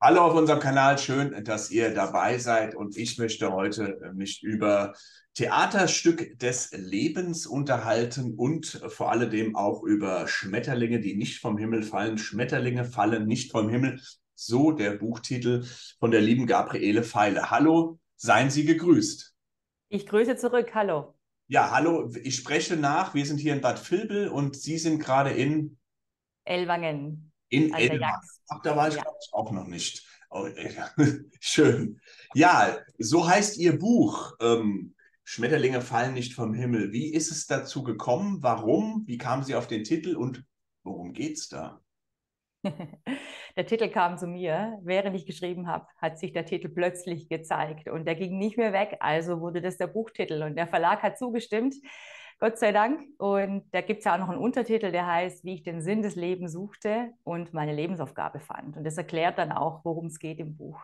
Hallo auf unserem Kanal, schön, dass ihr dabei seid und ich möchte heute äh, mich über Theaterstück des Lebens unterhalten und vor allem auch über Schmetterlinge, die nicht vom Himmel fallen. Schmetterlinge fallen nicht vom Himmel, so der Buchtitel von der lieben Gabriele Feile. Hallo, seien Sie gegrüßt. Ich grüße zurück, hallo. Ja, hallo, ich spreche nach. Wir sind hier in Bad Vilbel und Sie sind gerade in Ellwangen. In Elmar. Ach, da war ich, ja. glaube ich, auch noch nicht. Oh, schön. Ja, so heißt Ihr Buch. Ähm, Schmetterlinge fallen nicht vom Himmel. Wie ist es dazu gekommen? Warum? Wie kamen Sie auf den Titel und worum geht es da? der Titel kam zu mir. Während ich geschrieben habe, hat sich der Titel plötzlich gezeigt und der ging nicht mehr weg. Also wurde das der Buchtitel und der Verlag hat zugestimmt. Gott sei Dank. Und da gibt es ja auch noch einen Untertitel, der heißt, wie ich den Sinn des Lebens suchte und meine Lebensaufgabe fand. Und das erklärt dann auch, worum es geht im Buch.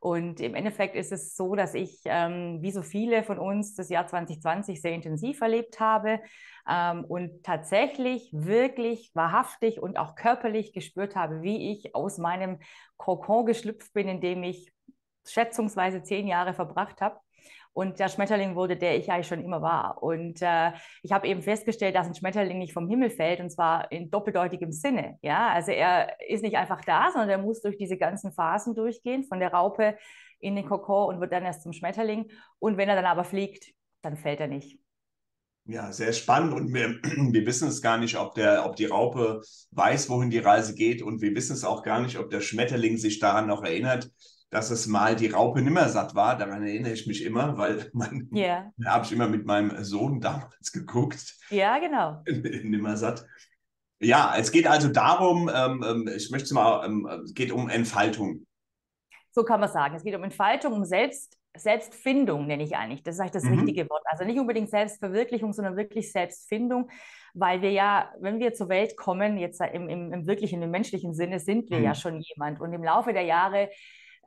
Und im Endeffekt ist es so, dass ich, ähm, wie so viele von uns, das Jahr 2020 sehr intensiv erlebt habe ähm, und tatsächlich wirklich wahrhaftig und auch körperlich gespürt habe, wie ich aus meinem Kokon geschlüpft bin, in dem ich schätzungsweise zehn Jahre verbracht habe und der Schmetterling wurde, der ich eigentlich schon immer war. Und äh, ich habe eben festgestellt, dass ein Schmetterling nicht vom Himmel fällt und zwar in doppeldeutigem Sinne. Ja, also er ist nicht einfach da, sondern er muss durch diese ganzen Phasen durchgehen, von der Raupe in den Kokon und wird dann erst zum Schmetterling. Und wenn er dann aber fliegt, dann fällt er nicht. Ja, sehr spannend und wir, wir wissen es gar nicht, ob, der, ob die Raupe weiß, wohin die Reise geht und wir wissen es auch gar nicht, ob der Schmetterling sich daran noch erinnert, dass es mal die Raupe Nimmersatt war. Daran erinnere ich mich immer, weil man, yeah. da habe ich immer mit meinem Sohn damals geguckt. Ja, genau. Nimmersatt. Ja, es geht also darum, ähm, ähm, ich möchte mal, ähm, es geht um Entfaltung. So kann man sagen. Es geht um Entfaltung, um Selbst, Selbstfindung, nenne ich eigentlich. Das ist eigentlich das mhm. richtige Wort. Also nicht unbedingt Selbstverwirklichung, sondern wirklich Selbstfindung, weil wir ja, wenn wir zur Welt kommen, jetzt im, im, im wirklichen, im menschlichen Sinne, sind wir mhm. ja schon jemand. Und im Laufe der Jahre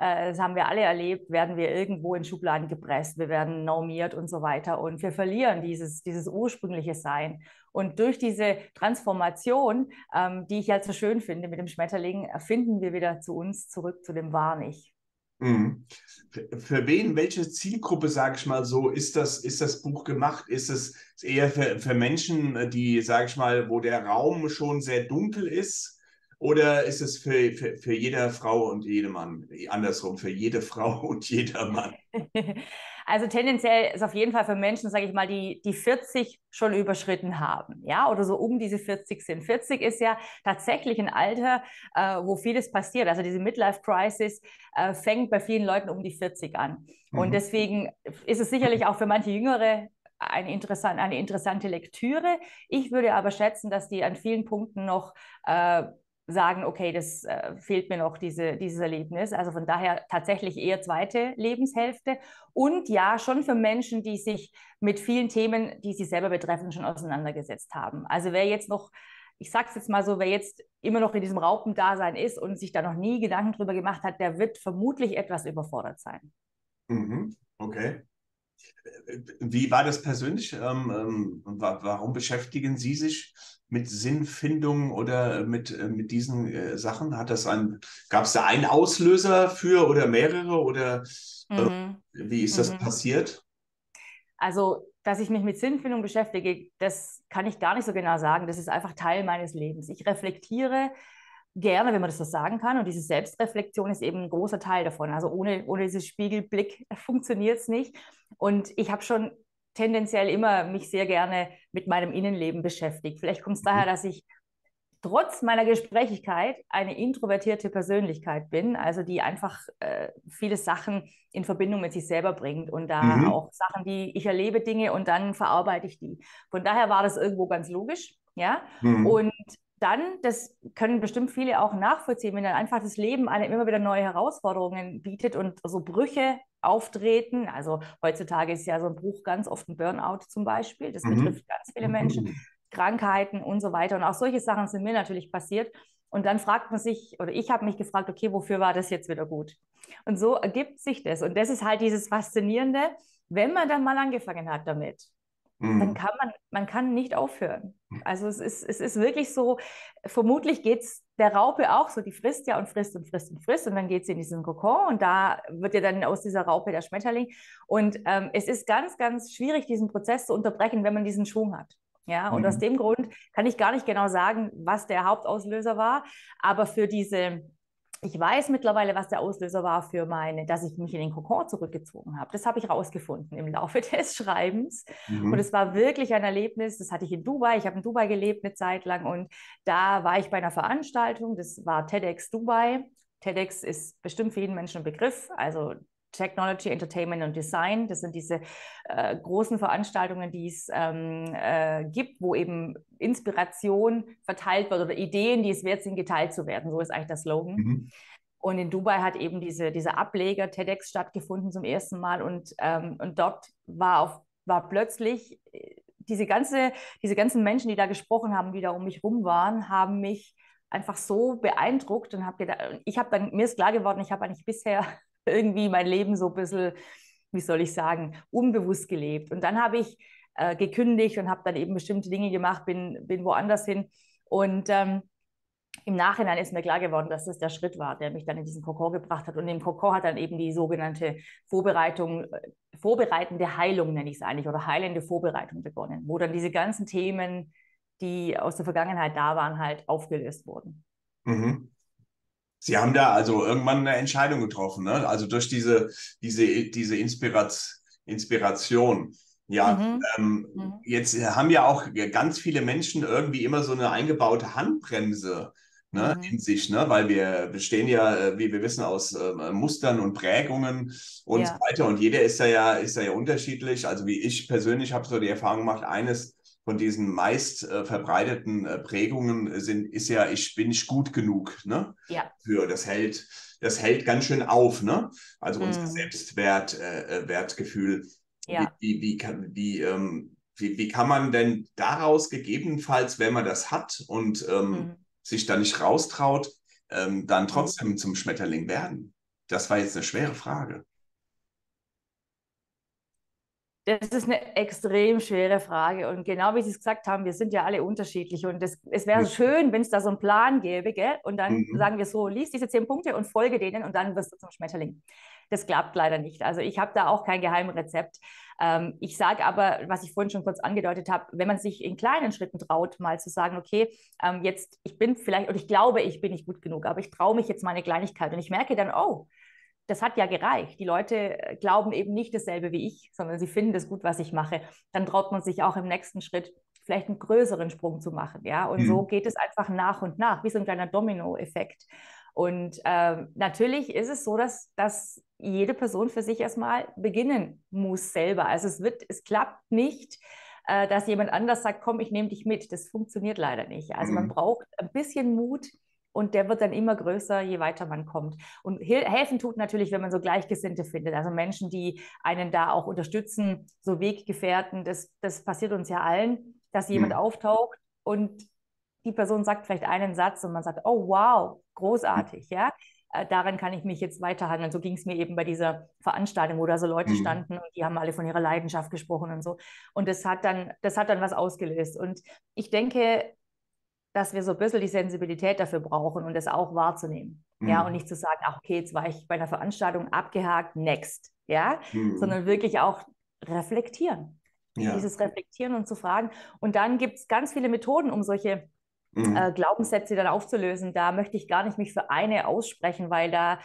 das haben wir alle erlebt, werden wir irgendwo in Schubladen gepresst, wir werden normiert und so weiter und wir verlieren dieses, dieses ursprüngliche Sein. Und durch diese Transformation, ähm, die ich ja so schön finde mit dem Schmetterling, finden wir wieder zu uns zurück, zu dem Wahr-Ich. Mhm. Für wen, welche Zielgruppe, sage ich mal so, ist das, ist das Buch gemacht? Ist es eher für, für Menschen, die, sage ich mal, wo der Raum schon sehr dunkel ist? Oder ist es für, für, für jede Frau und jede Mann, andersrum, für jede Frau und jeder Mann? Also tendenziell ist auf jeden Fall für Menschen, sage ich mal, die, die 40 schon überschritten haben, ja, oder so um diese 40 sind. 40 ist ja tatsächlich ein Alter, äh, wo vieles passiert. Also diese Midlife-Crisis äh, fängt bei vielen Leuten um die 40 an. Mhm. Und deswegen ist es sicherlich auch für manche Jüngere eine, interessant, eine interessante Lektüre. Ich würde aber schätzen, dass die an vielen Punkten noch äh, sagen, okay, das äh, fehlt mir noch, diese, dieses Erlebnis. Also von daher tatsächlich eher zweite Lebenshälfte. Und ja, schon für Menschen, die sich mit vielen Themen, die sie selber betreffen, schon auseinandergesetzt haben. Also wer jetzt noch, ich sage es jetzt mal so, wer jetzt immer noch in diesem Raupendasein ist und sich da noch nie Gedanken drüber gemacht hat, der wird vermutlich etwas überfordert sein. Mhm. Okay. Wie war das persönlich? Ähm, ähm, warum beschäftigen Sie sich mit Sinnfindung oder mit, äh, mit diesen äh, Sachen? Hat das ein, gab es da einen Auslöser für oder mehrere oder äh, mhm. wie ist das mhm. passiert? Also, dass ich mich mit Sinnfindung beschäftige, das kann ich gar nicht so genau sagen. Das ist einfach Teil meines Lebens. Ich reflektiere gerne, wenn man das so sagen kann. Und diese Selbstreflexion ist eben ein großer Teil davon. Also ohne, ohne diesen Spiegelblick funktioniert es nicht. Und ich habe schon tendenziell immer mich sehr gerne mit meinem Innenleben beschäftigt. Vielleicht kommt es daher, mhm. dass ich trotz meiner Gesprächigkeit eine introvertierte Persönlichkeit bin, also die einfach äh, viele Sachen in Verbindung mit sich selber bringt und da mhm. auch Sachen, die ich erlebe, Dinge und dann verarbeite ich die. Von daher war das irgendwo ganz logisch, ja. Mhm. Und dann, das können bestimmt viele auch nachvollziehen, wenn dann einfach das Leben einem immer wieder neue Herausforderungen bietet und so Brüche auftreten. Also heutzutage ist ja so ein Bruch ganz oft ein Burnout zum Beispiel. Das mhm. betrifft ganz viele Menschen. Mhm. Krankheiten und so weiter. Und auch solche Sachen sind mir natürlich passiert. Und dann fragt man sich, oder ich habe mich gefragt, okay, wofür war das jetzt wieder gut? Und so ergibt sich das. Und das ist halt dieses Faszinierende, wenn man dann mal angefangen hat damit, mhm. dann kann man, man kann nicht aufhören. Also es ist, es ist wirklich so, vermutlich geht es der Raupe auch so, die frisst ja und frisst und frisst und frisst und dann geht sie in diesen Kokon und da wird ja dann aus dieser Raupe der Schmetterling. Und ähm, es ist ganz, ganz schwierig, diesen Prozess zu unterbrechen, wenn man diesen Schwung hat. Ja, und mhm. aus dem Grund kann ich gar nicht genau sagen, was der Hauptauslöser war, aber für diese ich weiß mittlerweile, was der Auslöser war für meine, dass ich mich in den Kokon zurückgezogen habe. Das habe ich rausgefunden im Laufe des Schreibens. Mhm. Und es war wirklich ein Erlebnis. Das hatte ich in Dubai. Ich habe in Dubai gelebt eine Zeit lang und da war ich bei einer Veranstaltung. Das war TEDx Dubai. TEDx ist bestimmt für jeden Menschen ein Begriff. Also Technology, Entertainment und Design. Das sind diese äh, großen Veranstaltungen, die es ähm, äh, gibt, wo eben Inspiration verteilt wird oder Ideen, die es wert sind, geteilt zu werden. So ist eigentlich der Slogan. Mhm. Und in Dubai hat eben diese, dieser Ableger TEDx stattgefunden zum ersten Mal und, ähm, und dort war, auf, war plötzlich äh, diese, ganze, diese ganzen Menschen, die da gesprochen haben, die da um mich rum waren, haben mich einfach so beeindruckt und habe gedacht, ich habe dann, mir ist klar geworden, ich habe eigentlich bisher irgendwie mein Leben so ein bisschen, wie soll ich sagen, unbewusst gelebt. Und dann habe ich äh, gekündigt und habe dann eben bestimmte Dinge gemacht, bin, bin woanders hin. Und ähm, im Nachhinein ist mir klar geworden, dass das der Schritt war, der mich dann in diesen Kokon gebracht hat. Und im Kokon hat dann eben die sogenannte Vorbereitung, äh, vorbereitende Heilung, nenne ich es eigentlich, oder heilende Vorbereitung begonnen, wo dann diese ganzen Themen, die aus der Vergangenheit da waren, halt aufgelöst wurden. Mhm. Sie haben da also irgendwann eine Entscheidung getroffen, ne? Also durch diese, diese, diese Inspirat Inspiration. Ja, mhm. Ähm, mhm. jetzt haben ja auch ganz viele Menschen irgendwie immer so eine eingebaute Handbremse ne, mhm. in sich, ne? weil wir bestehen ja, äh, wie wir wissen, aus äh, Mustern und Prägungen und ja. so weiter. Und jeder ist da ja, ist da ja unterschiedlich. Also wie ich persönlich habe so die Erfahrung gemacht, eines von diesen meist äh, verbreiteten äh, Prägungen sind, ist ja, ich bin nicht gut genug, ne? Ja. Für das hält, das hält ganz schön auf, ne? Also mm. unser Selbstwert, äh, äh, Wertgefühl. Ja. Wie, wie, wie, kann, wie, ähm, wie, wie kann man denn daraus gegebenenfalls, wenn man das hat und ähm, mm. sich da nicht raustraut, ähm, dann mhm. trotzdem zum Schmetterling werden? Das war jetzt eine schwere Frage. Das ist eine extrem schwere Frage. Und genau wie Sie es gesagt haben, wir sind ja alle unterschiedlich. Und das, es wäre schön, wenn es da so einen Plan gäbe, gell? Und dann mhm. sagen wir so, lies diese zehn Punkte und folge denen und dann wirst du zum Schmetterling. Das klappt leider nicht. Also ich habe da auch kein Geheimrezept. Ähm, ich sage aber, was ich vorhin schon kurz angedeutet habe, wenn man sich in kleinen Schritten traut, mal zu sagen, okay, ähm, jetzt, ich bin vielleicht, oder ich glaube, ich bin nicht gut genug, aber ich traue mich jetzt mal eine Kleinigkeit und ich merke dann, oh, das hat ja gereicht. Die Leute äh, glauben eben nicht dasselbe wie ich, sondern sie finden das gut, was ich mache. Dann traut man sich auch im nächsten Schritt vielleicht einen größeren Sprung zu machen. Ja? Und mhm. so geht es einfach nach und nach, wie so ein kleiner Domino-Effekt. Und äh, natürlich ist es so, dass, dass jede Person für sich erstmal beginnen muss selber. Also es wird, es klappt nicht, äh, dass jemand anders sagt, komm, ich nehme dich mit. Das funktioniert leider nicht. Also mhm. man braucht ein bisschen Mut, und der wird dann immer größer, je weiter man kommt. Und helfen tut natürlich, wenn man so Gleichgesinnte findet, also Menschen, die einen da auch unterstützen, so Weggefährten. Das, das passiert uns ja allen, dass jemand mhm. auftaucht und die Person sagt vielleicht einen Satz und man sagt, oh wow, großartig, ja. Äh, daran kann ich mich jetzt weiterhandeln. So ging es mir eben bei dieser Veranstaltung, wo da so Leute mhm. standen und die haben alle von ihrer Leidenschaft gesprochen und so. Und das hat dann, das hat dann was ausgelöst. Und ich denke, dass wir so ein bisschen die Sensibilität dafür brauchen und das auch wahrzunehmen. Mhm. Ja, und nicht zu sagen, ach, okay, jetzt war ich bei einer Veranstaltung abgehakt, next. Ja, mhm. sondern wirklich auch reflektieren. Ja. Dieses Reflektieren und zu fragen. Und dann gibt es ganz viele Methoden, um solche mhm. äh, Glaubenssätze dann aufzulösen. Da möchte ich gar nicht mich für eine aussprechen, weil da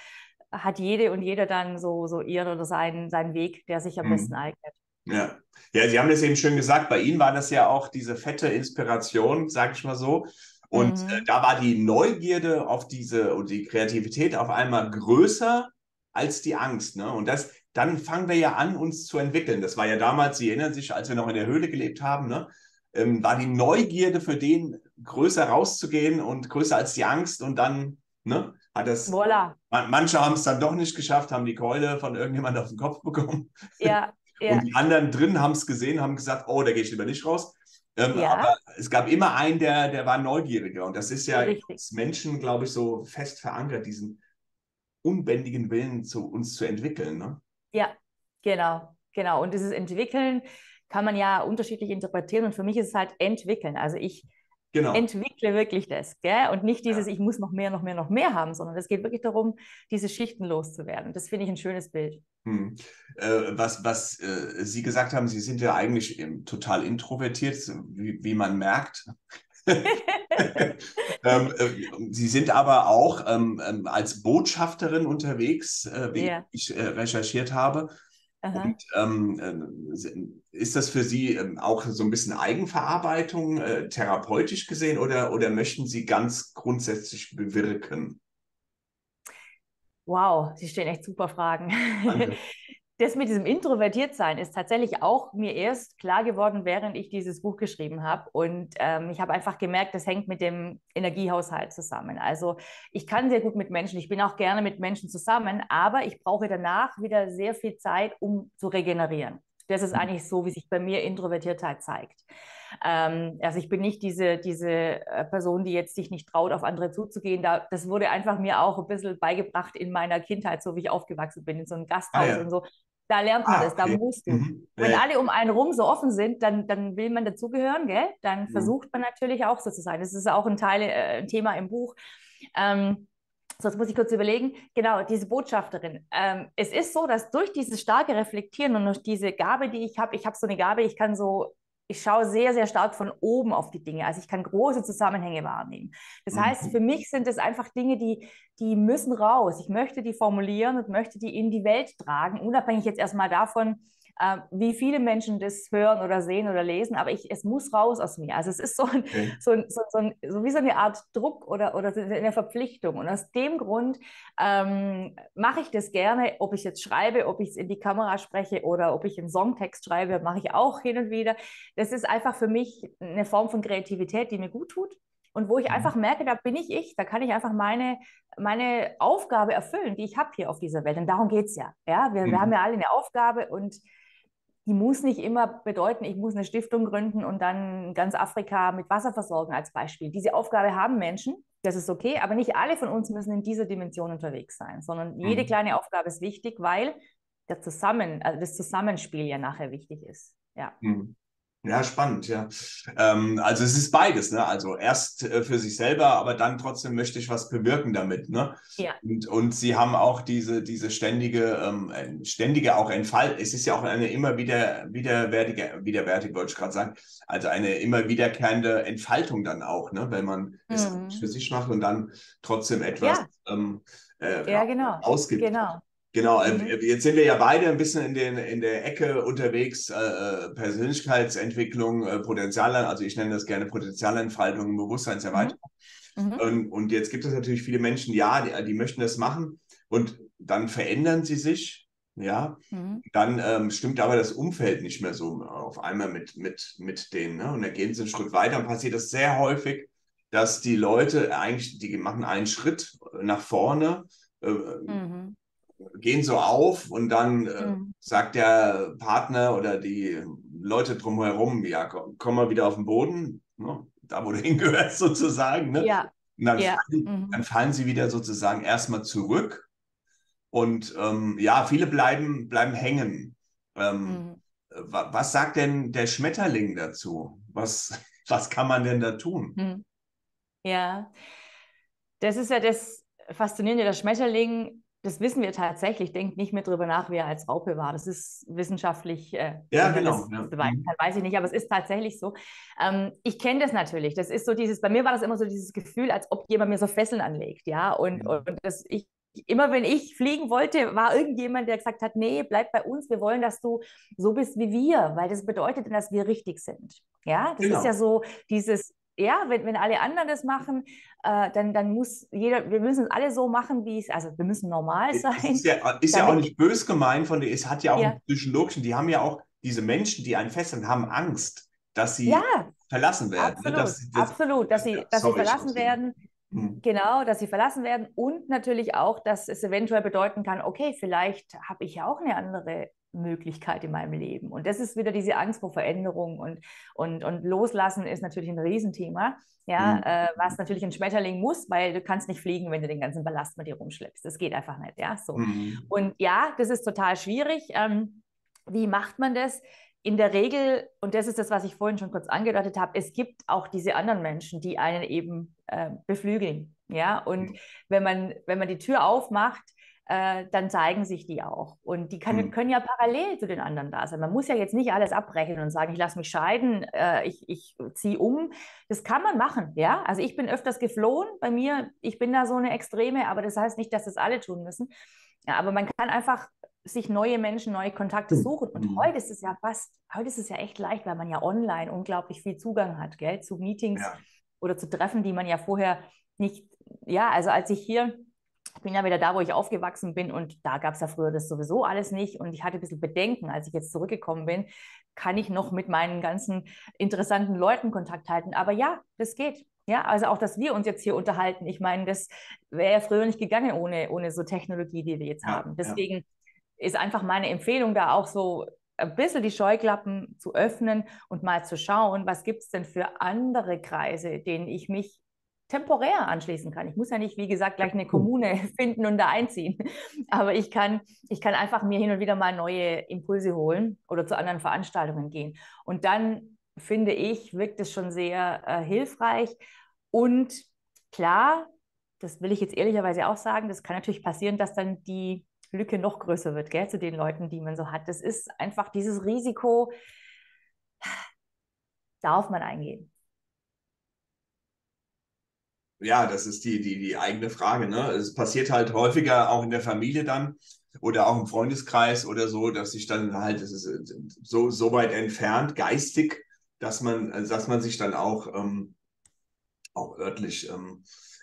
hat jede und jeder dann so, so ihren oder seinen, seinen Weg, der sich am mhm. besten eignet. Ja. ja, Sie haben das eben schön gesagt. Bei Ihnen war das ja auch diese fette Inspiration, sage ich mal so. Und mhm. äh, da war die Neugierde auf diese und die Kreativität auf einmal größer als die Angst. Ne? Und das, dann fangen wir ja an, uns zu entwickeln. Das war ja damals, Sie erinnern sich, als wir noch in der Höhle gelebt haben, ne? ähm, war die Neugierde für den größer rauszugehen und größer als die Angst. Und dann ne, hat das. Voilà. Manche haben es dann doch nicht geschafft, haben die Keule von irgendjemand auf den Kopf bekommen. Ja, Ja. Und die anderen drin haben es gesehen, haben gesagt, oh, da gehe ich lieber nicht raus. Ähm, ja. Aber es gab immer einen, der, der war neugieriger. Und das ist ja als Menschen, glaube ich, so fest verankert, diesen unbändigen Willen zu uns zu entwickeln. Ne? Ja, genau, genau. Und dieses Entwickeln, kann man ja unterschiedlich interpretieren und für mich ist es halt entwickeln. Also ich genau. entwickle wirklich das, gell? Und nicht dieses, ja. ich muss noch mehr, noch mehr, noch mehr haben, sondern es geht wirklich darum, diese Schichten loszuwerden. Das finde ich ein schönes Bild. Hm. Äh, was was äh, Sie gesagt haben, Sie sind ja eigentlich total introvertiert, wie, wie man merkt. ähm, äh, Sie sind aber auch ähm, ähm als Botschafterin unterwegs, äh, wie ja. ich äh, recherchiert habe. Und ähm, äh, ist das für Sie ähm, auch so ein bisschen Eigenverarbeitung, äh, therapeutisch gesehen, oder, oder möchten Sie ganz grundsätzlich bewirken? Wow, Sie stellen echt super Fragen. das mit diesem Introvertiertsein ist tatsächlich auch mir erst klar geworden, während ich dieses Buch geschrieben habe. Und ähm, ich habe einfach gemerkt, das hängt mit dem Energiehaushalt zusammen. Also ich kann sehr gut mit Menschen, ich bin auch gerne mit Menschen zusammen, aber ich brauche danach wieder sehr viel Zeit, um zu regenerieren. Das ist mhm. eigentlich so, wie sich bei mir Introvertiertheit zeigt. Ähm, also ich bin nicht diese, diese äh, Person, die jetzt sich nicht traut, auf andere zuzugehen. Da, das wurde einfach mir auch ein bisschen beigebracht in meiner Kindheit, so wie ich aufgewachsen bin, in so einem Gasthaus ah, ja. und so. Da lernt man ah, das, okay. da musst du. Mhm. Wenn ja. alle um einen rum so offen sind, dann, dann will man dazugehören, gell? Dann mhm. versucht man natürlich auch so zu sein. Das ist auch ein Teil, äh, ein Thema im Buch. Ähm, so, jetzt muss ich kurz überlegen. Genau, diese Botschafterin. Ähm, es ist so, dass durch dieses starke Reflektieren und durch diese Gabe, die ich habe, ich habe so eine Gabe, ich kann so ich schaue sehr, sehr stark von oben auf die Dinge. Also ich kann große Zusammenhänge wahrnehmen. Das mhm. heißt, für mich sind es einfach Dinge, die, die müssen raus. Ich möchte die formulieren und möchte die in die Welt tragen, unabhängig jetzt erstmal davon, äh, wie viele Menschen das hören oder sehen oder lesen, aber ich, es muss raus aus mir. Also es ist so, ein, okay. so, so, so, ein, so, wie so eine Art Druck oder, oder eine Verpflichtung. Und aus dem Grund ähm, mache ich das gerne, ob ich jetzt schreibe, ob ich es in die Kamera spreche oder ob ich einen Songtext schreibe, mache ich auch hin und wieder. Das ist einfach für mich eine Form von Kreativität, die mir gut tut. Und wo ich mhm. einfach merke, da bin ich ich, da kann ich einfach meine, meine Aufgabe erfüllen, die ich habe hier auf dieser Welt. Und darum geht es ja. ja? Wir, mhm. wir haben ja alle eine Aufgabe und die muss nicht immer bedeuten, ich muss eine Stiftung gründen und dann ganz Afrika mit Wasser versorgen als Beispiel. Diese Aufgabe haben Menschen, das ist okay, aber nicht alle von uns müssen in dieser Dimension unterwegs sein, sondern jede mhm. kleine Aufgabe ist wichtig, weil der Zusammen, also das Zusammenspiel ja nachher wichtig ist. Ja. Mhm. Ja, spannend, ja. Ähm, also es ist beides, ne? Also erst äh, für sich selber, aber dann trotzdem möchte ich was bewirken damit, ne? Ja. Und, und sie haben auch diese, diese ständige, ähm, ständige auch Entfalt. Es ist ja auch eine immer wieder widerwärtige, widerwärtig wollte ich gerade sagen, also eine immer wiederkehrende Entfaltung dann auch, ne? Wenn man mhm. es für sich macht und dann trotzdem etwas ja. Ähm, äh, ja, genau. ausgibt. Genau. Genau, äh, mhm. jetzt sind wir ja beide ein bisschen in, den, in der Ecke unterwegs, äh, äh Persönlichkeitsentwicklung, äh, Potenzial, also ich nenne das gerne Potenzialentfaltung, Bewusstseinserweiterung. Mhm. mhm. Und, und, jetzt gibt es natürlich viele Menschen, ja, die, die, möchten das machen und dann verändern sie sich, ja, mhm. dann ähm, stimmt aber das Umfeld nicht mehr so auf einmal mit, mit, mit denen. Ne? Und dann gehen sie einen Schritt weiter und passiert das sehr häufig, dass die Leute eigentlich, die machen einen Schritt nach vorne, äh, mhm gehen so auf und dann äh, mhm. sagt der Partner oder die Leute drumherum, ja, komm, komm mal wieder auf den Boden, ne? da wo du hingehörst sozusagen. Ne? Ja. Und dann, ja. Fallen, mhm. dann fallen sie wieder sozusagen erstmal zurück und ähm, ja, viele bleiben, bleiben hängen. Ähm, mhm. Was sagt denn der Schmetterling dazu? Was, was kann man denn da tun? Mhm. Ja, das ist ja das Faszinierende. Der Schmetterling das wissen wir tatsächlich, denkt nicht mehr darüber nach, wie er als Raupe war. Das ist wissenschaftlich, äh, ja, genau. Das ja. Mhm. weiß ich nicht, aber es ist tatsächlich so. Ähm, ich kenne das natürlich. Das ist so dieses, bei mir war das immer so dieses Gefühl, als ob jemand mir so Fesseln anlegt, ja. Und, mhm. und das, ich, immer wenn ich fliegen wollte, war irgendjemand, der gesagt hat, nee, bleib bei uns, wir wollen, dass du so bist wie wir, weil das bedeutet, dass wir richtig sind. Ja, das genau. ist ja so dieses, ja, wenn, wenn alle anderen das machen, äh, dann, dann muss jeder, wir müssen es alle so machen, wie es, also wir müssen normal sein. Ist ja, ist ja auch nicht bös gemeint von dir, es hat ja auch ja. einen psychologischen, die haben ja auch, diese Menschen, die einen fesseln, haben Angst, dass sie ja, verlassen werden. Absolut, ne? dass, dass, absolut, dass sie, dass sorry, sie verlassen werden. Hm. Genau, dass sie verlassen werden und natürlich auch, dass es eventuell bedeuten kann, okay, vielleicht habe ich ja auch eine andere Möglichkeit in meinem Leben. Und das ist wieder diese Angst vor Veränderung und, und, und Loslassen ist natürlich ein Riesenthema, ja, mhm. äh, was natürlich ein Schmetterling muss, weil du kannst nicht fliegen, wenn du den ganzen Ballast mit dir rumschleppst. Das geht einfach nicht, ja, so. Mhm. Und ja, das ist total schwierig. Ähm, wie macht man das? in der Regel, und das ist das, was ich vorhin schon kurz angedeutet habe, es gibt auch diese anderen Menschen, die einen eben äh, beflügeln. Ja, und mhm. wenn man, wenn man die Tür aufmacht, äh, dann zeigen sich die auch. Und die kann, mhm. können ja parallel zu den anderen da sein. Man muss ja jetzt nicht alles abbrechen und sagen, ich lasse mich scheiden, äh, ich, ich ziehe um. Das kann man machen, ja. Also ich bin öfters geflohen bei mir. Ich bin da so eine Extreme, aber das heißt nicht, dass das alle tun müssen. Ja, aber man kann einfach sich neue Menschen, neue Kontakte hm. suchen. Und mhm. heute ist es ja fast, heute ist es ja echt leicht, weil man ja online unglaublich viel Zugang hat, gell, zu Meetings ja. oder zu Treffen, die man ja vorher nicht, ja, also als ich hier, ich bin ja wieder da, wo ich aufgewachsen bin und da gab es ja früher das sowieso alles nicht und ich hatte ein bisschen Bedenken, als ich jetzt zurückgekommen bin, kann ich noch mit meinen ganzen interessanten Leuten Kontakt halten. Aber ja, das geht. Ja, also auch, dass wir uns jetzt hier unterhalten. Ich meine, das wäre ja früher nicht gegangen ohne, ohne so Technologie, die wir jetzt ja, haben. Deswegen ja ist einfach meine Empfehlung, da auch so ein bisschen die Scheuklappen zu öffnen und mal zu schauen, was gibt es denn für andere Kreise, denen ich mich temporär anschließen kann. Ich muss ja nicht, wie gesagt, gleich eine Kommune finden und da einziehen. Aber ich kann, ich kann einfach mir hin und wieder mal neue Impulse holen oder zu anderen Veranstaltungen gehen. Und dann finde ich, wirkt es schon sehr äh, hilfreich. Und klar, das will ich jetzt ehrlicherweise auch sagen, das kann natürlich passieren, dass dann die Lücke noch größer wird, gell, zu den Leuten, die man so hat. Das ist einfach dieses Risiko, darf man eingehen. Ja, das ist die, die, die eigene Frage. Ne? Es passiert halt häufiger auch in der Familie dann oder auch im Freundeskreis oder so, dass sich dann halt, es ist so, so weit entfernt, geistig, dass man, dass man sich dann auch, ähm, auch örtlich ähm,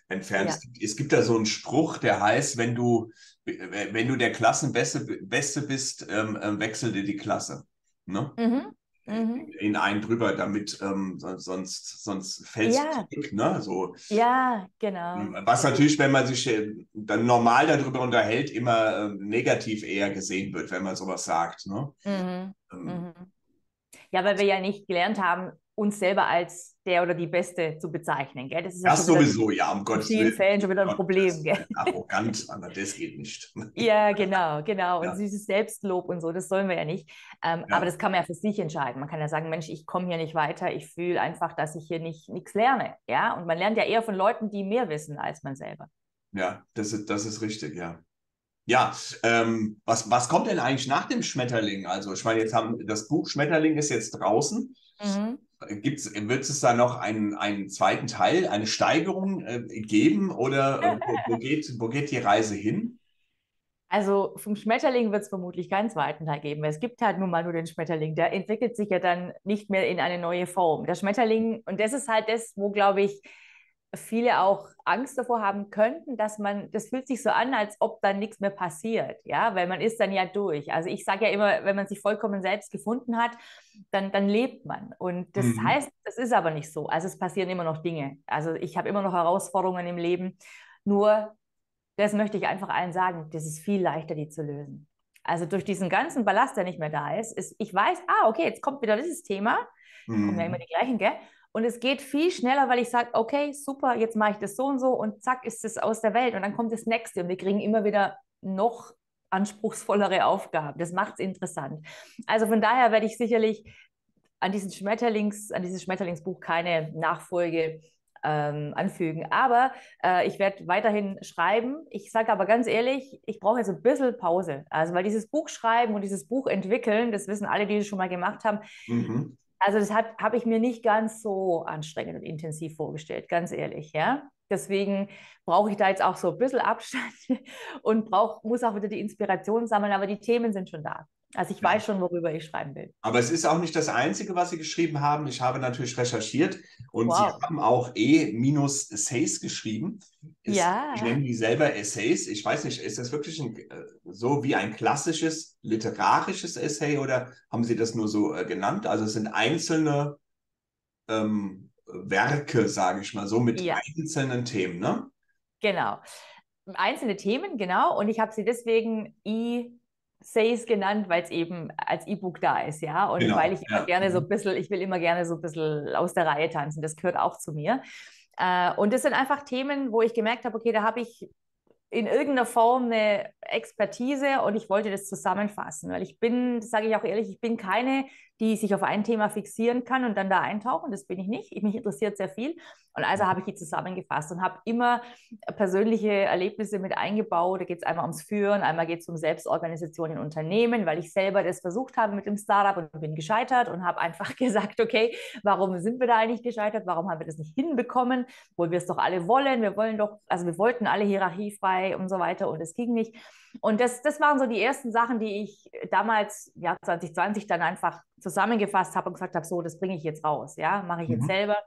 entfernt. Ja. Es gibt da so einen Spruch, der heißt, wenn du, wenn du der Klassenbeste Beste bist, ähm, ähm, wechsel dir die Klasse. Ne? Mhm. Mhm. In einen drüber, damit ähm, sonst, sonst fällst ja. du zurück. Ne? So. Ja, genau. Ähm, was natürlich, wenn man sich äh, dann normal darüber unterhält, immer äh, negativ eher gesehen wird, wenn man sowas sagt. Ne? Mhm. Ähm, mhm. Ja, weil wir ja nicht gelernt haben, uns selber als der oder die Beste zu bezeichnen. Gell? Das ist ja das sowieso, ja, um Gottes Willen. In vielen Fällen schon wieder ein Problem. Gell? Arrogant, aber das geht nicht. ja, genau, genau. Und ja. dieses Selbstlob und so, das sollen wir ja nicht. Ähm, ja. Aber das kann man ja für sich entscheiden. Man kann ja sagen, Mensch, ich komme hier nicht weiter, ich fühle einfach, dass ich hier nicht nichts lerne. Ja, und man lernt ja eher von Leuten, die mehr wissen als man selber. Ja, das ist, das ist richtig, ja. Ja, ähm, was, was kommt denn eigentlich nach dem Schmetterling? Also, ich meine, jetzt haben das Buch Schmetterling ist jetzt draußen. Mhm. Gibt's, wird es da noch einen, einen zweiten Teil, eine Steigerung äh, geben oder äh, wo, wo, geht, wo geht die Reise hin? Also vom Schmetterling wird es vermutlich keinen zweiten Teil geben. Es gibt halt nun mal nur den Schmetterling. Der entwickelt sich ja dann nicht mehr in eine neue Form. Der Schmetterling, und das ist halt das, wo, glaube ich, viele auch Angst davor haben könnten, dass man, das fühlt sich so an, als ob dann nichts mehr passiert, ja, weil man ist dann ja durch. Also ich sage ja immer, wenn man sich vollkommen selbst gefunden hat, dann, dann lebt man. Und das mhm. heißt, das ist aber nicht so. Also es passieren immer noch Dinge. Also ich habe immer noch Herausforderungen im Leben. Nur, das möchte ich einfach allen sagen, das ist viel leichter, die zu lösen. Also durch diesen ganzen Ballast, der nicht mehr da ist, ist ich weiß, ah, okay, jetzt kommt wieder dieses Thema. Mhm. Kommen ja immer die gleichen, gell? Und es geht viel schneller, weil ich sage, okay, super, jetzt mache ich das so und so und zack, ist es aus der Welt. Und dann kommt das nächste und wir kriegen immer wieder noch anspruchsvollere Aufgaben. Das macht es interessant. Also von daher werde ich sicherlich an, diesen Schmetterlings, an dieses Schmetterlingsbuch keine Nachfolge ähm, anfügen. Aber äh, ich werde weiterhin schreiben. Ich sage aber ganz ehrlich, ich brauche jetzt ein bisschen Pause. Also weil dieses Buch schreiben und dieses Buch entwickeln, das wissen alle, die es schon mal gemacht haben, mhm. Also das habe hab ich mir nicht ganz so anstrengend und intensiv vorgestellt, ganz ehrlich, ja. Deswegen brauche ich da jetzt auch so ein bisschen Abstand und brauch, muss auch wieder die Inspiration sammeln, aber die Themen sind schon da. Also ich weiß schon, worüber ich schreiben will. Aber es ist auch nicht das Einzige, was Sie geschrieben haben. Ich habe natürlich recherchiert und wow. Sie haben auch E-Essays geschrieben. Ist, ja. Ich nenne die selber Essays. Ich weiß nicht, ist das wirklich ein, äh, so wie ein klassisches literarisches Essay oder haben Sie das nur so äh, genannt? Also es sind einzelne ähm, Werke, sage ich mal so, mit ja. einzelnen Themen, ne? Genau. Einzelne Themen, genau. Und ich habe sie deswegen I Says genannt, weil es eben als E-Book da ist, ja. Und genau, weil ich immer ja. gerne so ein mhm. bisschen, ich will immer gerne so ein bisschen aus der Reihe tanzen. Das gehört auch zu mir. Äh, und das sind einfach Themen, wo ich gemerkt habe, okay, da habe ich in irgendeiner Form eine Expertise und ich wollte das zusammenfassen, weil ich bin, das sage ich auch ehrlich, ich bin keine, die sich auf ein Thema fixieren kann und dann da eintauchen. Das bin ich nicht. Ich, mich interessiert sehr viel. Und also habe ich die zusammengefasst und habe immer persönliche Erlebnisse mit eingebaut. Da geht es einmal ums Führen, einmal geht es um Selbstorganisation in Unternehmen, weil ich selber das versucht habe mit dem Startup und bin gescheitert und habe einfach gesagt, okay, warum sind wir da eigentlich gescheitert? Warum haben wir das nicht hinbekommen? Obwohl wir es doch alle wollen. Wir wollen doch, also wir wollten alle hierarchiefrei und so weiter und es ging nicht. Und das, das waren so die ersten Sachen, die ich damals, ja, 2020 dann einfach zusammengefasst habe und gesagt habe, so, das bringe ich jetzt raus, ja, mache ich jetzt mhm. selber.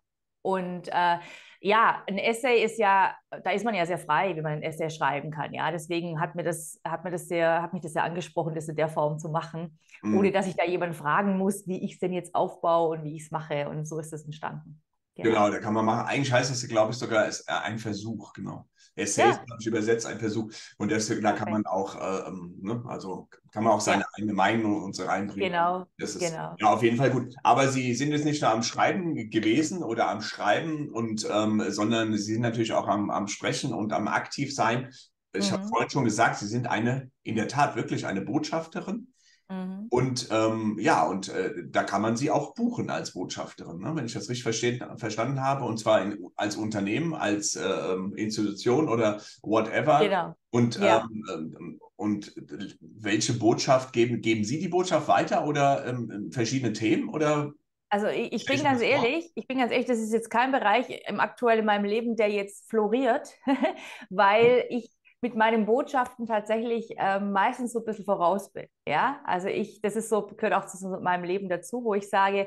Und äh, ja, ein Essay ist ja, da ist man ja sehr frei, wie man ein Essay schreiben kann. Ja, deswegen hat mir das, hat mir das sehr, hat mich das sehr angesprochen, das in der Form zu machen, mhm. ohne dass ich da jemanden fragen muss, wie ich es denn jetzt aufbaue und wie ich es mache. Und so ist es entstanden. Genau. genau, da kann man machen. Eigentlich heißt es, glaube ich, sogar ist äh, ein Versuch, genau. Essay ja. ist, glaube ich, übersetzt ein Versuch. Und deswegen, da kann man auch, äh, ähm, ne, also kann man auch seine ja. eigene Meinung und so reinbringen. Genau. Das ist genau. ja auf jeden Fall gut. Aber Sie sind jetzt nicht nur am Schreiben gewesen oder am Schreiben und ähm, sondern Sie sind natürlich auch am, am Sprechen und am Aktivsein. Ich mhm. habe vorhin schon gesagt, Sie sind eine, in der Tat wirklich eine Botschafterin. Mhm. Und ähm, ja, und äh, da kann man sie auch buchen als Botschafterin, ne? wenn ich das richtig verstehen, verstanden habe. Und zwar in, als Unternehmen, als äh, Institution oder whatever. Genau. Und, ja. ähm, ähm und welche Botschaft geben, geben Sie die Botschaft weiter oder ähm, verschiedene Themen oder also ich, ich bin ganz ehrlich, ich bin ganz ehrlich, das ist jetzt kein Bereich im aktuell in meinem Leben, der jetzt floriert, weil ich mit meinen Botschaften tatsächlich ähm, meistens so ein bisschen voraus bin. Ja, also ich, das ist so, gehört auch zu meinem Leben dazu, wo ich sage,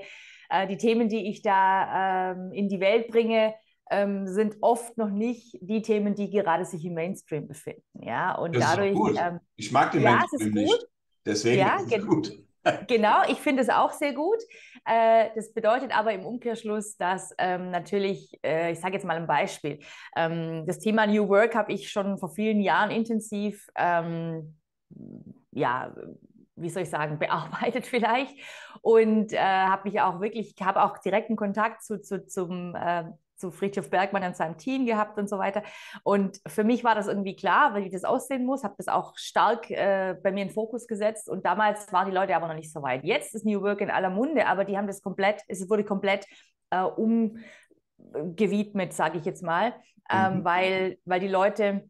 äh, die Themen, die ich da ähm, in die Welt bringe, ähm, sind oft noch nicht die Themen, die gerade sich im Mainstream befinden. Ja, und das dadurch. Ähm, ich mag den ja, Mainstream nicht. Deswegen ja, ist es gut. genau, ich finde es auch sehr gut. Äh, das bedeutet aber im Umkehrschluss, dass ähm, natürlich, äh, ich sage jetzt mal ein Beispiel, ähm, das Thema New Work habe ich schon vor vielen Jahren intensiv, ähm, ja, wie soll ich sagen, bearbeitet vielleicht und äh, habe mich auch wirklich, habe auch direkten Kontakt zu, zu, zum äh, zu Friedhof Bergmann und seinem Team gehabt und so weiter. Und für mich war das irgendwie klar, weil ich das aussehen muss, habe das auch stark äh, bei mir in Fokus gesetzt. Und damals waren die Leute aber noch nicht so weit. Jetzt ist New Work in aller Munde, aber die haben das komplett, es wurde komplett äh, umgewidmet, sage ich jetzt mal, ähm, mhm. weil, weil die Leute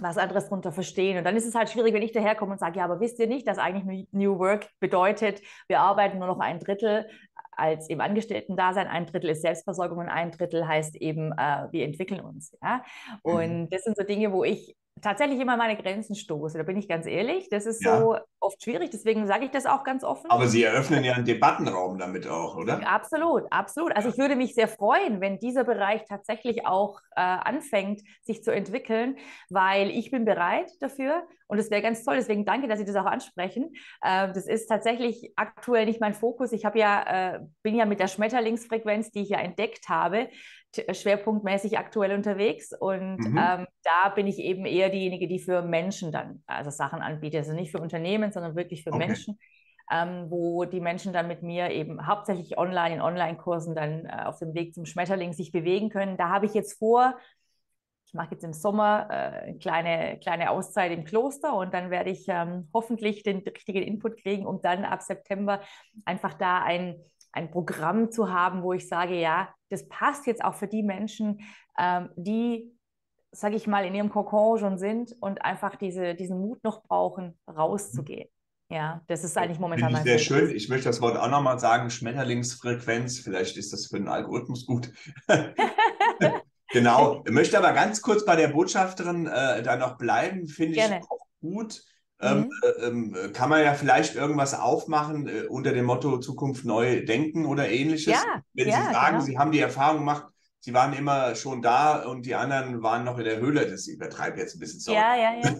was anderes darunter verstehen. Und dann ist es halt schwierig, wenn ich daherkomme und sage, ja, aber wisst ihr nicht, dass eigentlich New Work bedeutet, wir arbeiten nur noch ein Drittel als im Angestellten-Dasein, ein Drittel ist Selbstversorgung und ein Drittel heißt eben, äh, wir entwickeln uns. Ja? Mhm. Und das sind so Dinge, wo ich tatsächlich immer meine Grenzen stoße. Da bin ich ganz ehrlich. Das ist ja. so oft schwierig. Deswegen sage ich das auch ganz offen. Aber Sie eröffnen ja einen Debattenraum damit auch, oder? Absolut, absolut. Also ich würde mich sehr freuen, wenn dieser Bereich tatsächlich auch äh, anfängt, sich zu entwickeln, weil ich bin bereit dafür. Und es wäre ganz toll. Deswegen danke, dass Sie das auch ansprechen. Äh, das ist tatsächlich aktuell nicht mein Fokus. Ich habe ja, äh, bin ja mit der Schmetterlingsfrequenz, die ich ja entdeckt habe, schwerpunktmäßig aktuell unterwegs und mhm. ähm, da bin ich eben eher diejenige, die für Menschen dann also Sachen anbietet, also nicht für Unternehmen, sondern wirklich für okay. Menschen, ähm, wo die Menschen dann mit mir eben hauptsächlich online in Online-Kursen dann äh, auf dem Weg zum Schmetterling sich bewegen können. Da habe ich jetzt vor, ich mache jetzt im Sommer äh, eine kleine, kleine Auszeit im Kloster und dann werde ich ähm, hoffentlich den richtigen Input kriegen, um dann ab September einfach da ein ein Programm zu haben, wo ich sage, ja, das passt jetzt auch für die Menschen, ähm, die, sage ich mal, in ihrem Kokon schon sind und einfach diese, diesen Mut noch brauchen, rauszugehen. Ja, das ist eigentlich momentan mein Sehr schön. Ich möchte das Wort auch nochmal sagen, Schmetterlingsfrequenz. Vielleicht ist das für den Algorithmus gut. genau. Ich möchte aber ganz kurz bei der Botschafterin äh, da noch bleiben. Finde ich auch gut ähm, mhm. äh, ähm, kann man ja vielleicht irgendwas aufmachen äh, unter dem Motto Zukunft neu denken oder ähnliches. Ja, Wenn ja, Sie sagen, genau. Sie haben die Erfahrung gemacht, Sie waren immer schon da und die anderen waren noch in der Höhle. Das übertreibt jetzt ein bisschen. Sorry. Ja, ja, ja.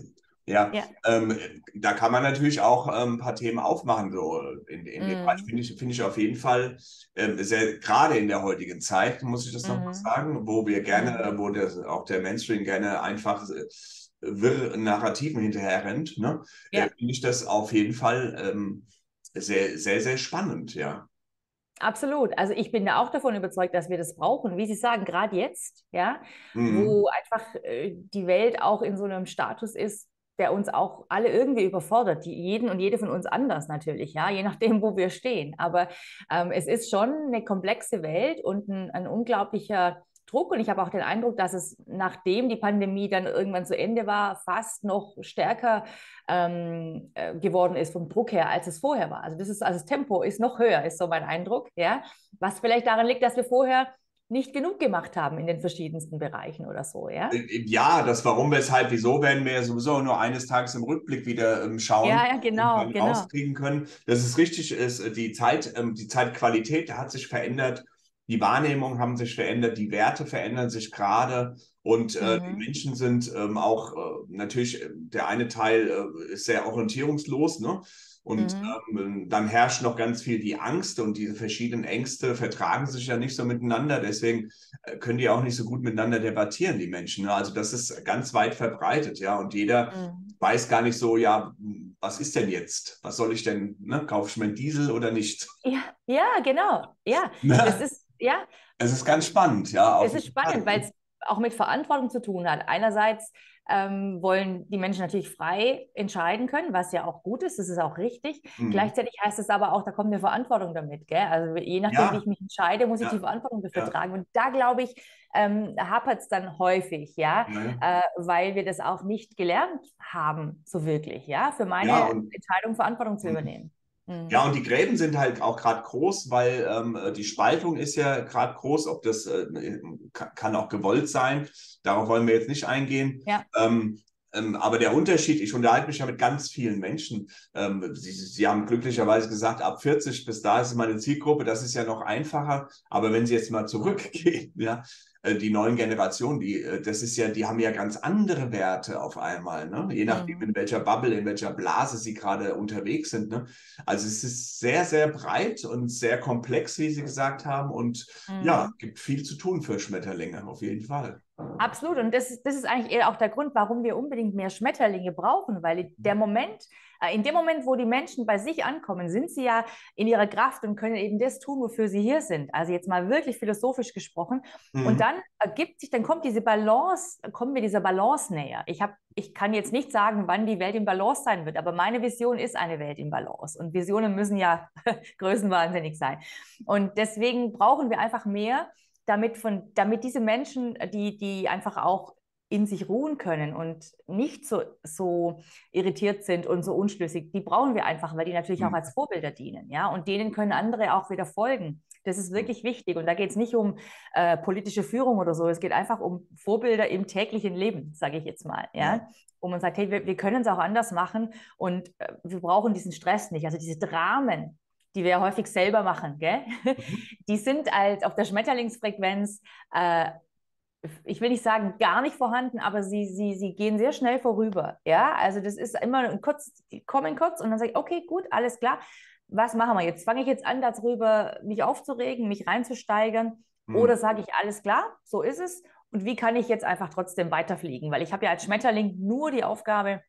ja, ja. Ähm, da kann man natürlich auch ähm, ein paar Themen aufmachen. So in, in mm. dem Bereich finde ich, find ich auf jeden Fall ähm, sehr, gerade in der heutigen Zeit, muss ich das mm. noch mal mhm. sagen, wo wir gerne, mm. wo das, auch der Mainstream gerne einfach äh, wirr Narrativen hinterher rennt, ne, ja. äh, finde ich das auf jeden Fall ähm, sehr, sehr, sehr spannend, ja. Absolut. Also ich bin da auch davon überzeugt, dass wir das brauchen. Wie Sie sagen, gerade jetzt, ja, mhm. wo einfach äh, die Welt auch in so einem Status ist, der uns auch alle irgendwie überfordert, die, jeden und jede von uns anders natürlich, ja, je nachdem, wo wir stehen. Aber ähm, es ist schon eine komplexe Welt und ein, ein unglaublicher Druck. Und ich habe auch den Eindruck, dass es, nachdem die Pandemie dann irgendwann zu Ende war, fast noch stärker ähm, äh, geworden ist vom Druck her, als es vorher war. Also das ist, also das Tempo ist noch höher, ist so mein Eindruck, ja. Was vielleicht daran liegt, dass wir vorher nicht genug gemacht haben in den verschiedensten Bereichen oder so, ja? Äh, äh, ja, das Warum, Weshalb, Wieso werden wir sowieso nur eines Tages im Rückblick wieder ähm, schauen ja, ja, genau, und genau. rauskriegen können. Das ist richtig, ist die Zeit, ähm, die Zeitqualität hat sich verändert, die Wahrnehmungen haben sich verändert, die Werte verändern sich gerade und äh, mhm. die Menschen sind ähm, auch äh, natürlich, der eine Teil äh, ist sehr orientierungslos, ne? Und mhm. ähm, dann herrscht noch ganz viel die Angst und diese verschiedenen Ängste vertragen sich ja nicht so miteinander. Deswegen äh, können die auch nicht so gut miteinander debattieren, die Menschen. Ne? Also das ist ganz weit verbreitet, ja. Und jeder mhm. weiß gar nicht so, ja, was ist denn jetzt? Was soll ich denn? Ne? Kaufe ich mir einen Diesel oder nicht? Ja, ja, genau. Ja, ne? das ist, ja. Es ist ganz spannend, ja. Es ist spannend, weil es auch mit Verantwortung zu tun hat. Einerseits ähm, wollen die Menschen natürlich frei entscheiden können, was ja auch gut ist, das ist auch richtig. Mhm. Gleichzeitig heißt es aber auch, da kommt eine Verantwortung damit. Gell? Also je nachdem, ja. wie ich mich entscheide, muss ich die Verantwortung dafür ja. tragen. Und da glaube ich, ähm, hapert es dann häufig, ja, äh, weil wir das auch nicht gelernt haben, so wirklich, ja, für meine Entscheidung Verantwortung zu mhm. übernehmen. Mhm. Ja, und die Gräben sind halt auch gerade groß, weil ähm, die Spaltung ist ja gerade groß. Ob das äh, kann auch gewollt sein. Darauf wollen wir jetzt nicht eingehen. Ja. Ähm, ähm, aber der Unterschied, ich unterhalte mich ja mit ganz vielen Menschen. Ähm, Sie, Sie, haben glücklicherweise gesagt, ab 40 bis da ist meine Zielgruppe. Das ist ja noch einfacher. Aber wenn Sie jetzt mal zurückgehen, ja, die neuen Generationen, die, äh, das ist ja, die haben ja ganz andere Werte auf einmal, ne? Je nachdem, in welcher Bubble, in welcher Blase sie gerade unterwegs sind. Ne? Also es ist sehr, sehr breit und sehr komplex, wie Sie gesagt haben. Und mhm. ja, gibt viel zu tun für Schmetterlinge, auf jeden Fall. Absolut. Und das, das ist eigentlich eher auch der Grund, warum wir unbedingt mehr Schmetterlinge brauchen, weil der Moment, äh, in dem Moment, wo die Menschen bei sich ankommen, sind sie ja in ihrer Kraft und können eben das tun, wofür sie hier sind. Also jetzt mal wirklich philosophisch gesprochen. Mhm. Und dann ergibt sich, dann kommt diese Balance, kommen wir dieser Balance näher. Ich, hab, ich kann jetzt nicht sagen, wann die Welt in Balance sein wird, aber meine Vision ist eine Welt in Balance. Und Visionen müssen ja größenwahnsinnig sein. Und deswegen brauchen wir einfach mehr damit, von, damit diese Menschen, die, die einfach auch in sich ruhen können und nicht so, so irritiert sind und so unschlüssig, die brauchen wir einfach, weil die natürlich mhm. auch als Vorbilder dienen. Ja? Und denen können andere auch wieder folgen. Das ist wirklich wichtig. Und da geht es nicht um äh, politische Führung oder so. Es geht einfach um Vorbilder im täglichen Leben, sage ich jetzt mal. Ja? ja? Wo man sagt, hey, wir, wir können es auch anders machen und äh, wir brauchen diesen Stress nicht. Also diese Dramen, die wir häufig selber machen, gell? Mhm. die sind als auf der Schmetterlingsfrequenz äh, ich will nicht sagen gar nicht vorhanden, aber sie, sie, sie gehen sehr schnell vorüber. Ja, also das ist immer kurz, die kommen kurz und dann sage ich, okay, gut, alles klar. Was machen wir jetzt? Fange ich jetzt an, darüber mich aufzuregen, mich reinzusteigern? Mhm. Oder sage ich, alles klar, so ist es. Und wie kann ich jetzt einfach trotzdem weiterfliegen? Weil ich habe ja als Schmetterling nur die Aufgabe,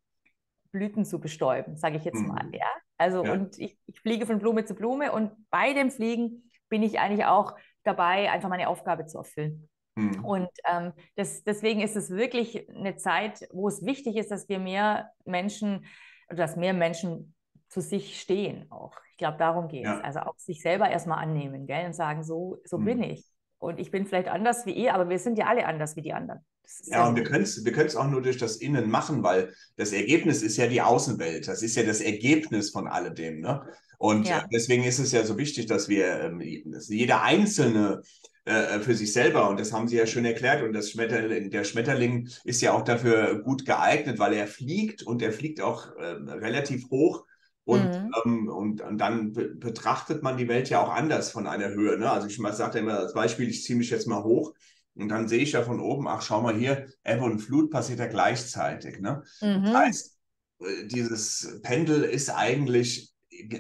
Blüten zu bestäuben, sage ich jetzt mhm. mal. Ja? Also ja. und ich, ich fliege von Blume zu Blume und bei dem Fliegen bin ich eigentlich auch dabei, einfach meine Aufgabe zu erfüllen. Mhm. Und ähm, das, deswegen ist es wirklich eine Zeit, wo es wichtig ist, dass wir mehr Menschen, dass mehr Menschen zu sich stehen auch. Ich glaube, darum geht ja. es. Also auch sich selber erstmal annehmen gell? und sagen, so, so mhm. bin ich. Und ich bin vielleicht anders wie ihr, aber wir sind ja alle anders wie die anderen. Ja, und wir können es wir auch nur durch das Innen machen, weil das Ergebnis ist ja die Außenwelt. Das ist ja das Ergebnis von alledem. Ne? Und ja. deswegen ist es ja so wichtig, dass wir, ähm, dass jeder Einzelne äh, für sich selber. Und das haben Sie ja schön erklärt. Und das Schmetterling, der Schmetterling ist ja auch dafür gut geeignet, weil er fliegt und er fliegt auch äh, relativ hoch. Und, mhm. ähm, und, und, dann be betrachtet man die Welt ja auch anders von einer Höhe. Ne? Also ich sage immer als Beispiel, ich ziehe mich jetzt mal hoch und dann sehe ich ja von oben, ach schau mal hier, Ebbe und Flut passiert ja gleichzeitig. Ne? Mhm. Das heißt, äh, dieses Pendel ist eigentlich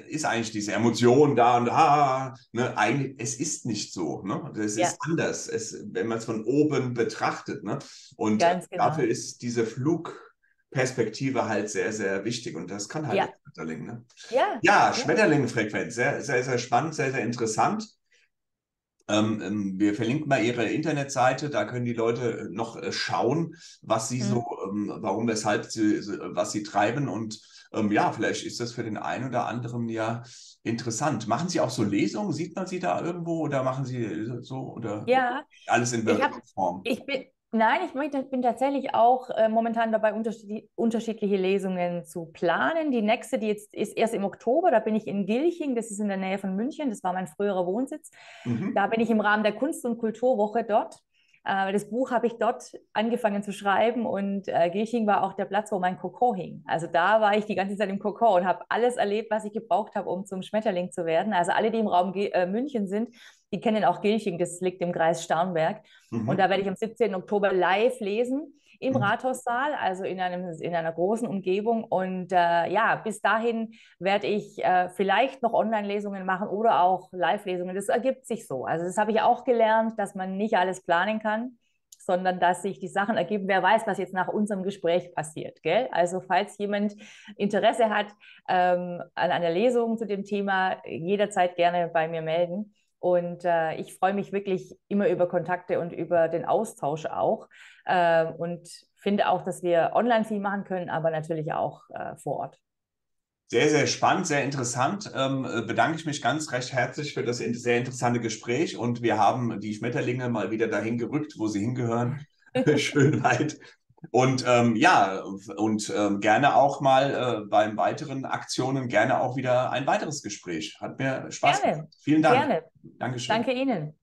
ist eigentlich diese Emotion da und ah, ne, eigentlich, es ist nicht so, ne? Es ja. ist anders, es, wenn man es von oben betrachtet, ne? Und genau. dafür ist diese Flugperspektive halt sehr, sehr wichtig und das kann halt ja. Schmetterling, ne? Ja, ja Schmetterlingfrequenz, sehr, sehr, sehr spannend, sehr, sehr interessant. Ähm, ähm, wir verlinken mal Ihre Internetseite, da können die Leute noch äh, schauen, was Sie mhm. so, ähm, warum, weshalb Sie, was Sie treiben und ähm, ja, vielleicht ist das für den einen oder anderen ja interessant. Machen Sie auch so Lesungen? Sieht man Sie da irgendwo oder machen Sie so oder ja, alles in Form? Ich bin, Nein, ich bin tatsächlich auch äh, momentan dabei, unterschiedliche Lesungen zu planen. Die nächste, die jetzt ist erst im Oktober, da bin ich in Gilching, das ist in der Nähe von München, das war mein früherer Wohnsitz. Mhm. Da bin ich im Rahmen der Kunst- und Kulturwoche dort. Äh, das Buch habe ich dort angefangen zu schreiben und äh, Gilching war auch der Platz, wo mein Kokon hing. Also da war ich die ganze Zeit im Kokon und habe alles erlebt, was ich gebraucht habe, um zum Schmetterling zu werden. Also alle, die im Raum Ge äh, München sind, die kennen auch Gilching, das liegt im Kreis Starnberg. Mhm. Und da werde ich am 17. Oktober live lesen im mhm. Rathaussaal, also in, einem, in einer großen Umgebung. Und äh, ja, bis dahin werde ich äh, vielleicht noch Online-Lesungen machen oder auch Live-Lesungen. Das ergibt sich so. Also das habe ich auch gelernt, dass man nicht alles planen kann sondern dass sich die Sachen ergeben. Wer weiß, was jetzt nach unserem Gespräch passiert. Gell? Also falls jemand Interesse hat ähm, an einer Lesung zu dem Thema, jederzeit gerne bei mir melden. Und äh, ich freue mich wirklich immer über Kontakte und über den Austausch auch. Äh, und finde auch, dass wir online viel machen können, aber natürlich auch äh, vor Ort. Sehr, sehr spannend, sehr interessant. Ähm, äh, bedanke ich mich ganz recht herzlich für das sehr interessante Gespräch. Und wir haben die Schmetterlinge mal wieder dahin gerückt, wo sie hingehören. Schön weit und ähm, ja, und ähm, gerne auch mal äh, beim weiteren Aktionen gerne auch wieder ein weiteres Gespräch. Hat mir Spaß gerne. gemacht. Vielen Dank. Gerne. Dankeschön. Danke Ihnen.